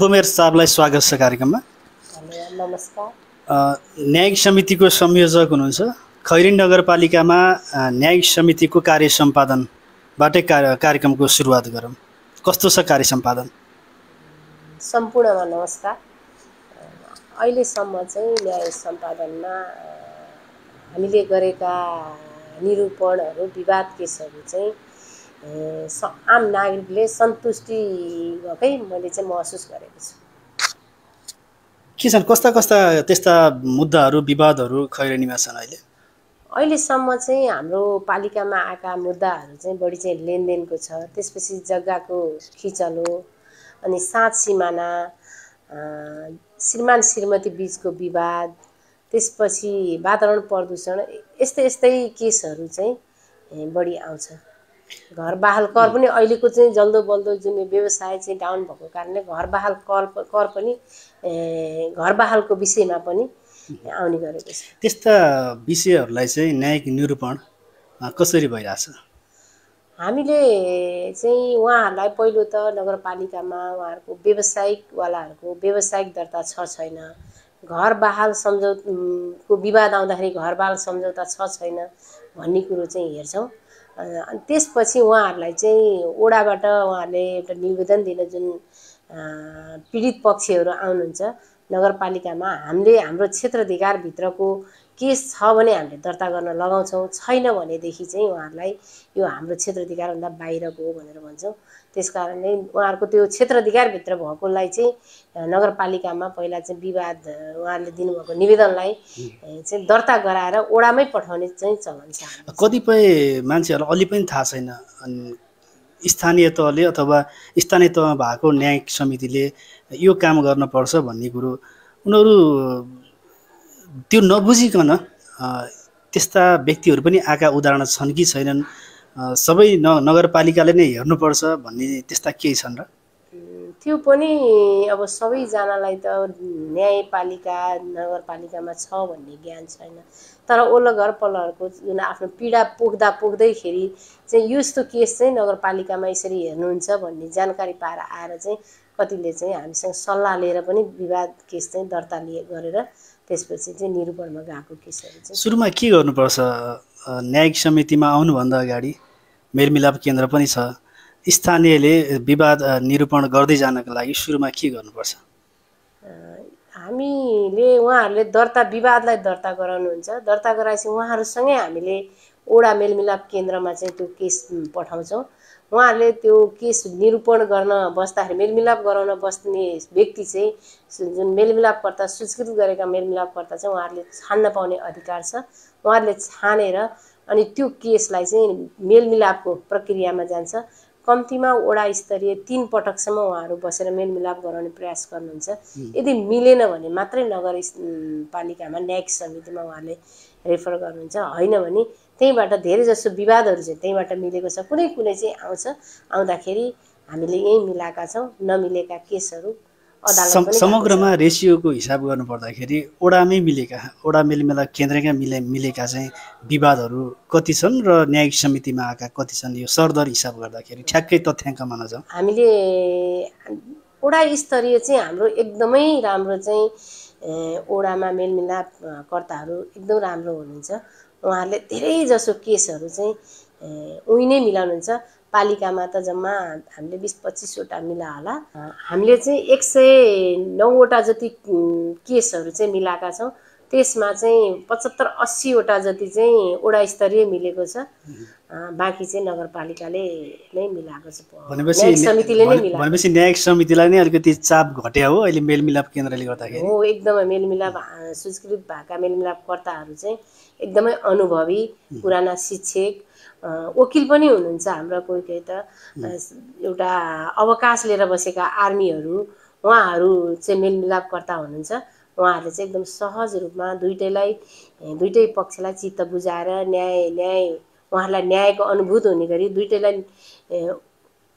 उपमेयर साहबलाई स्वागत छ कार्यक्रममा। न्यायिक समितिको संयोजक हुनुहुन्छ। खैरी नगरपालिकामा न्यायिक समितिको कार्य सम्पादनबाटै कार्य कार्यक्रमको सुरुवात गरौँ। कस्तो छ कार्य सम्पादन? सम्पूर्णमा नमस्कार। अहिलेसम्म चाहिँ न्याय सम्पादनमा हामीले गरेका निरूपणहरू विवाद केसहरू चाहिँ स- आम नागरिकले सन्तुष्टि भएकै मैले चाहिँ महसुस गरेको छु। के छन्? कस्ता कस्ता त्यस्ता मुद्दाहरू विवादहरू खैरेनीमा छन् अहिले? अहिलेसम्म चाहिँ हाम्रो पालिकामा आएका मुद्दाहरू चाहिँ बढी चाहिँ लेनदेनको छ। त्यसपछि जग्गाको खिचलो अनि सात सिमाना श्रीमान श्रीमती बिचको विवाद त्यसपछि वातावरण प्रदूषण यस्तै यस्तै केसहरू चाहिँ बढी आउँछ। घर बहाल कर पनि अहिलेको चाहिँ जल्दो बल्दो जुन व्यवसाय चाहिँ डाउन भएको कारणले घर बहाल कर कर पनि घर बहालको विषयमा पनि आउने गरेको छ। त्यस्ता विषयहरूलाई चाहिँ न्यायिक निरूपण कसरी भइरहेछ? हामीले चाहिँ उहाँहरूलाई पहिलो त नगरपालिकामा उहाँहरूको व्यावसायिकवालाहरूको व्यावसायिक दर्ता छ छैन। घर बहाल सम्झौ को विवाद आउँदाखेरि घर बहाल सम्झौता छ छैन भन्ने कुरो चाहिँ हेर्छौँ। अनि त्यसपछि उहाँहरूलाई चाहिँ ओडाबाट उहाँहरूले एउटा निवेदन दिन जुन पीडित पक्षहरू आउनुहुन्छ नगरपालिकामा हामीले हाम्रो क्षेत्राधिकारभित्रको केस छ भने हामीले दर्ता गर्न लगाउँछौँ। छैन भनेदेखि चाहिँ उहाँहरूलाई यो हाम्रो क्षेत्राधिकारभन्दा बाहिरको हो भनेर भन्छौँ। त्यस कारणले उहाँहरूको त्यो क्षेत्राधिकारभित्र भएकोलाई चाहिँ नगरपालिकामा पहिला चाहिँ विवाद उहाँहरूले दिनुभएको निवेदनलाई चाहिँ दर्ता गराएर ओडामै पठाउने चाहिँ चलन छ। कतिपय मान्छेहरूलाई अलि पनि थाहा छैन। स्थानीय तहले अथवा स्थानीय तहमा भएको न्यायिक समितिले यो काम गर्नुपर्छ भन्ने कुरो। उनीहरू त्यो नबुझिकन त्यस्ता व्यक्तिहरू पनि आएका उदाहरण छन् कि छैनन्? सबै न नगरपालिकाले नै हेर्नुपर्छ भन्ने त्यस्ता केही छन् र? त्यो पनि अब सबैजनालाई त न्यायपालिका नगरपालिकामा छ भन्ने ज्ञान छैन। तर ओल्लो घर पल्लोहरूको जुन आफ्नो पीडा पोख्दा पोख्दैखेरि चाहिँ यस्तो केस चाहिँ नगरपालिकामा यसरी हेर्नुहुन्छ भन्ने जानकारी पाएर आएर चाहिँ कतिले चाहिँ हामीसँग सल्लाह लिएर पनि विवाद केस चाहिँ दर्ता लिए गरेर त्यसपछि चाहिँ निरूपणमा गएको केसहरू चाहिँ सुरुमा के गर्नुपर्छ? न्यायिक समितिमा आउनुभन्दा अगाडि मेलमिलाप केन्द्र पनि छ। स्थानीयले विवाद निरूपण गर्दै जानको लागि सुरुमा के गर्नुपर्छ? हामीले उहाँहरूले दर्ता विवादलाई दर्ता गराउनुहुन्छ। दर्ता गराएपछि उहाँहरूसँगै हामीले ओडा मेलमिलाप केन्द्रमा चाहिँ त्यो केस पठाउँछौँ। उहाँहरूले त्यो केस निरूपण गर्न बस्दाखेरि मेलमिलाप गराउन बस्ने व्यक्ति चाहिँ जुन मेलमिलापकर्ता सूचीकृत गरेका मेलमिलापकर्ता चाहिँ उहाँहरूले छान्न पाउने अधिकार छ। उहाँहरूले छानेर अनि त्यो केसलाई चाहिँ मेलमिलापको प्रक्रियामा जान्छ। कम्तीमा वडा स्तरीय तिन पटकसम्म उहाँहरू बसेर मेलमिलाप गराउने प्रयास गर्नुहुन्छ। यदि मिलेन भने मात्रै नगर पालिकामा न्यायिक समितिमा उहाँले रेफर गर्नुहुन्छ। होइन भने त्यहीँबाट धेरै जसो विवादहरू चाहिँ त्यहीँबाट मिलेको छ। कुनै कुनै चाहिँ आउँछ आउँदाखेरि हामीले यहीँ मिलाएका छौँ नमिलेका केसहरू समग्रमा रेसियोको हिसाब गर्नु पर्दाखेरि ओडामै मिलेका ओडा मेलमेला केन्द्रका मिले मिलेका चाहिँ विवादहरू कति छन् र न्यायिक समितिमा आएका कति छन् यो सरदर हिसाब गर्दाखेरि ठ्याक्कै तथ्याङ्कमा नजाउँ हामीले ओडा स्तरीय चाहिँ हाम्रो एकदमै राम्रो चाहिँ ओडामा मेलमिलाप अ, कर्ताहरू एकदम राम्रो हुनुहुन्छ। उहाँहरूले धेरै जसो केसहरू चाहिँ उहीँ नै मिलाउनुहुन्छ। पालिकामा त जम्मा हामीले बिस पच्चिसवटा मिला होला हामीले चाहिँ एक सय नौवटा जति केसहरू चाहिँ मिलाएका छौँ। त्यसमा चाहिँ पचहत्तर अस्सीवटा जति चाहिँ ओडा स्तरीय मिलेको छ। बाँकी चाहिँ नगरपालिकाले नै मिलाएको छ। भनेपछि न्यायिक समितिले नै भने- मिलाएको भनेपछि न्यायिक समितिलाई नै अलिकति चाप घट्या हो अहिले मेलमिलाप केन्द्रले गर्दाखेरि। हो एकदमै मेलमिलाप अँ, सूचीकृत भएका मेलमिलापकर्ताहरू चाहिँ एकदमै अनुभवी पुराना शिक्षक वकिल पनि हुनुहुन्छ हाम्रा कोही कोही त। एउटा अवकाश लिएर बसेका आर्मीहरू उहाँहरू चाहिँ मेलमिलापकर्ता हुनुहुन्छ। उहाँहरूले चाहिँ एकदम सहज रूपमा दुइटैलाई दुइटै पक्षलाई चित्त बुझाएर न्याय न्याय उहाँहरूलाई न्यायको अनुभूत हुने गरी दुइटैलाई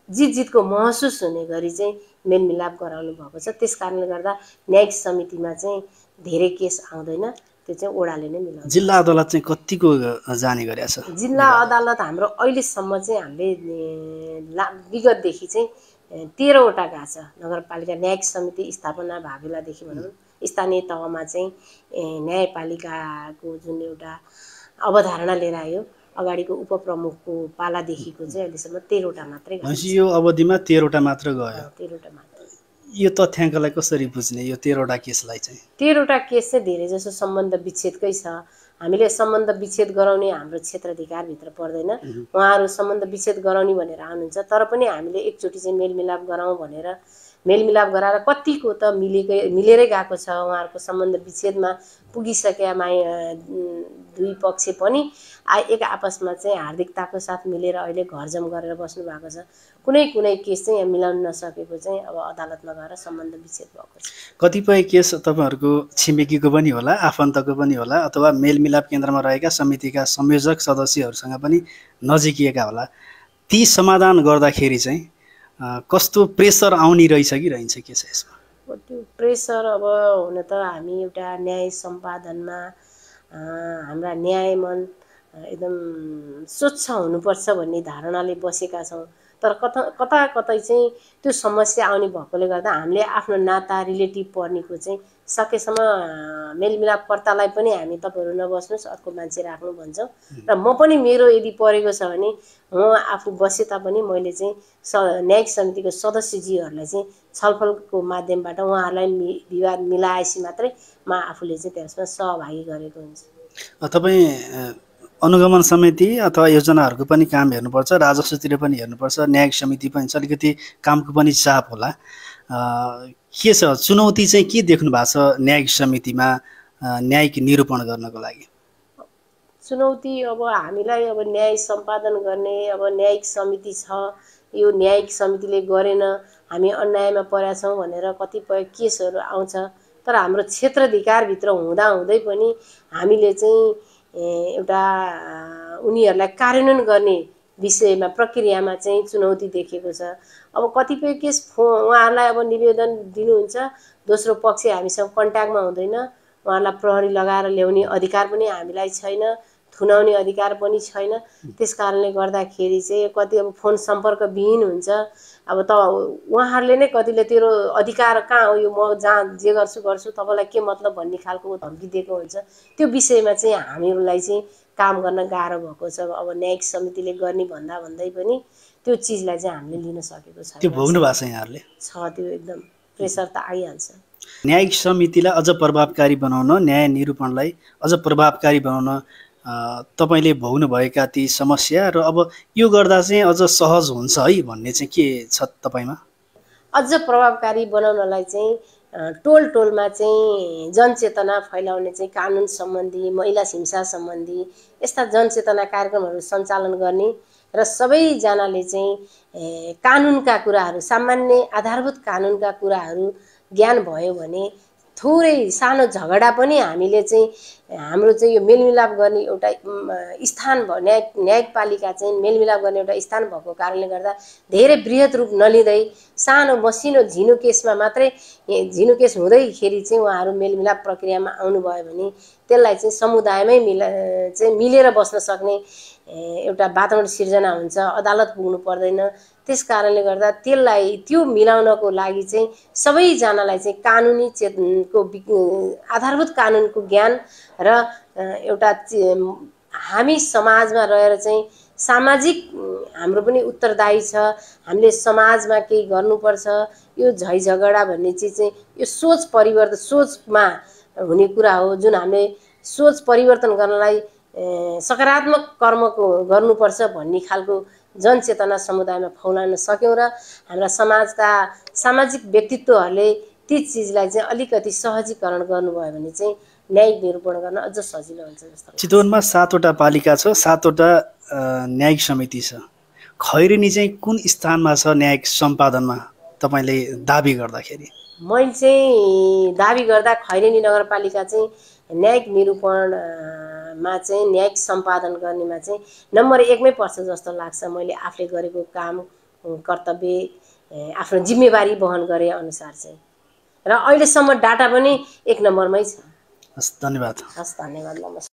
जित जितको महसुस हुने गरी चाहिँ मेलमिलाप गराउनु भएको छ। त्यस कारणले गर्दा न्यायिक समितिमा चाहिँ धेरै केस आउँदैन त्यो चाहिँ ओडाले नै मिलाउँछ। जिल्ला अदालत चाहिँ कतिको जाने गरेका छ? जिल्ला अदालत हाम्रो अहिलेसम्म चाहिँ हामीले ला विगतदेखि चाहिँ तेह्रवटा गएको छ। नगरपालिका न्यायिक समिति स्थापना भएको बेलादेखि भनौँ। स्थानीय तहमा चाहिँ न्यायपालिकाको जुन एउटा अवधारणा लिएर आयो अगाडिको उपप्रमुखको पालादेखिको चाहिँ अहिलेसम्म तेह्रवटा मात्रै भनेपछि यो अवधिमा तेह्रवटा मात्र गयो। तेह्रवटा मात्र। यो तथ्याङ्कलाई कसरी बुझ्ने? यो तेह्रवटा केसलाई चाहिँ? तेह्रवटा केस चाहिँ धेरै जसो सम्बन्ध विच्छेदकै छ। हामीले सम्बन्ध विच्छेद गराउने हाम्रो क्षेत्राधिकारभित्र पर्दैन। उहाँहरू सम्बन्ध विच्छेद गराउने भनेर आउनुहुन्छ तर पनि हामीले एकचोटि चाहिँ मेलमिलाप गराउँ भनेर मेलमिलाप गराएर कतिको त मिलेकै मिलेरै गएको छ उहाँहरूको सम्बन्ध विच्छेदमा पुगिसकेका माइ दुई पक्ष पनि। आ एक आपसमा चाहिँ हार्दिकताको साथ मिलेर अहिले घरजम गरेर बस्नु भएको छ। कुनै कुनै केस चाहिँ यहाँ मिलाउन नसकेको चाहिँ अब अदालतमा गएर सम्बन्ध विच्छेद भएको छ। कतिपय केस तपाईँहरूको छिमेकीको पनि होला आफन्तको पनि होला अथवा मेलमिलाप केन्द्रमा रहेका समितिका संयोजक सदस्यहरूसँग पनि नजिकिएका होला। ती समाधान गर्दाखेरि चाहिँ कस्तो प्रेसर आउने रहेछ कि रहन्छ के छ यसमा त्यो प्रेसर अब हुन त हामी एउटा न्याय सम्पादनमा हाम्रा न्यायमन एकदम स्वच्छ हुनुपर्छ भन्ने धारणाले बसेका छौँ। तर कता कता कतै चाहिँ त्यो समस्या आउने भएकोले गर्दा हामीले आफ्नो नाता रिलेटिभ पर्नेको चाहिँ सकेसम्म मेलमिलापकर्तालाई पनि हामी तपाईँहरू नबस्नुहोस् अर्को मान्छे राख्नु भन्छौँ। र म पनि मेरो यदि परेको छ भने म आफू बसे तापनि मैले चाहिँ स न्यायिक समितिको सदस्यजीहरूलाई चाहिँ छलफलको माध्यमबाट उहाँहरूलाई विवाद मिलाएपछि मात्रै म आफूले चाहिँ त्यसमा सहभागी गरेको हुन्छ। तपाईँ अनुगमन समिति अथवा योजनाहरूको पनि काम हेर्नुपर्छ राजस्वतिर पनि हेर्नुपर्छ न्यायिक समिति पनि छ। अलिकति कामको पनि चाप होला। के छ? चुनौती चाहिँ के देख्नु भएको छ न्यायिक समितिमा न्यायिक निरूपण गर्नको लागि? चुनौती अब हामीलाई अब न्याय सम्पादन गर्ने अब न्यायिक समिति छ यो न्यायिक समितिले गरेन हामी अन्यायमा परेका छौँ भनेर कतिपय केसहरू आउँछ। तर हाम्रो क्षेत्राधिकारभित्र हुँदा हुँदै पनि हामीले चाहिँ एउटा उनीहरूलाई कार्यान्वयन गर्ने विषयमा प्रक्रियामा चाहिँ चुनौती देखेको छ। अब कतिपय केस फो उहाँहरूलाई अब निवेदन दिनुहुन्छ दोस्रो पक्ष हामीसँग कन्ट्याक्टमा हुँदैन उहाँहरूलाई प्रहरी लगाएर ल्याउने अधिकार पनि हामीलाई छैन। थुनाउने अधिकार पनि छैन। त्यस कारणले गर्दाखेरि चाहिँ कति अब फोन सम्पर्कविहीन हुन्छ। अब त उहाँहरूले नै कतिले तेरो अधिकार कहाँ हो यो म जहाँ जे गर्छु गर्छु तपाईँलाई के मतलब भन्ने खालको धम्की दिएको हुन्छ। त्यो विषयमा चाहिँ हामीहरूलाई चाहिँ काम गर्न गाह्रो भएको छ। अब न्यायिक समितिले गर्ने भन्दा भन्दै पनि त्यो चिजलाई चाहिँ हामीले लिन सकेको छ त्यो भोग्नु भएको छ यहाँहरूले? छ त्यो एकदम प्रेसर त आइहाल्छ। न्यायिक समितिलाई अझ प्रभावकारी बनाउन न्याय निरूपणलाई अझ प्रभावकारी बनाउन तपाईँले भोग्नुभएका ती समस्या र अब यो गर्दा चाहिँ अझ सहज हुन्छ है भन्ने चाहिँ के छ तपाईँमा? अझ प्रभावकारी बनाउनलाई चाहिँ टोल टोलमा चाहिँ जनचेतना फैलाउने चाहिँ कानुन सम्बन्धी महिला हिंसा सम्बन्धी यस्ता जनचेतना कार्यक्रमहरू सञ्चालन गर्ने र सबैजनाले चाहिँ कानुनका कुराहरू सामान्य आधारभूत कानुनका कुराहरू ज्ञान भयो भने थोरै सानो झगडा पनि हामीले चाहिँ हाम्रो चाहिँ यो मेलमिलाप गर्ने एउटा स्थान भयो न्याय न्यायिकपालिका चाहिँ मेलमिलाप गर्ने एउटा स्थान भएको कारणले गर्दा धेरै वृहत रूप नलिँदै सानो मसिनो झिनो केसमा मात्रै झिनो केस हुँदैखेरि चाहिँ उहाँहरू मेलमिलाप प्रक्रियामा आउनुभयो भने त्यसलाई चाहिँ समुदायमै मिला चाहिँ मिलेर बस्न सक्ने एउटा वातावरण सिर्जना हुन्छ अदालत पुग्नु पर्दैन त्यस कारणले गर्दा त्यसलाई त्यो मिलाउनको लागि चाहिँ सबैजनालाई चाहिँ कानुनी चेतनको आधारभूत कानुनको ज्ञान र एउटा हामी समाजमा रहेर चाहिँ सामाजिक हाम्रो पनि उत्तरदायी छ हामीले समाजमा केही गर्नुपर्छ यो झै झगडा भन्ने चिज चाहिँ यो सोच परिवर्तन सोचमा हुने कुरा हो जुन हामीले सोच परिवर्तन गर्नलाई सकारात्मक कर्मको गर्नुपर्छ भन्ने खालको जनचेतना समुदायमा फौलाउन सक्यौँ र हाम्रा समाजका सामाजिक व्यक्तित्वहरूले ती चिजलाई चाहिँ अलिकति सहजीकरण गर्नुभयो भने चाहिँ न्यायिक निरूपण गर्न अझ सजिलो हुन्छ जस्तो चितवनमा सातवटा पालिका छ सातवटा न्यायिक समिति छ। खैरेनी चाहिँ कुन स्थानमा छ न्यायिक सम्पादनमा तपाईँले दाबी गर्दाखेरि? मैले चाहिँ दाबी गर्दा खैरेनी नगरपालिका चाहिँ न्यायिक निरूपणमा चाहिँ न्यायिक सम्पादन गर्नेमा चाहिँ नम्बर एकमै पर्छ जस्तो लाग्छ। मैले आफूले गरेको काम कर्तव्य आफ्नो जिम्मेवारी वहन गरे अनुसार चाहिँ। र अहिलेसम्म डाटा पनि एक नम्बरमै छ। हस् धन्यवाद। हस् धन्यवाद नमस्कार।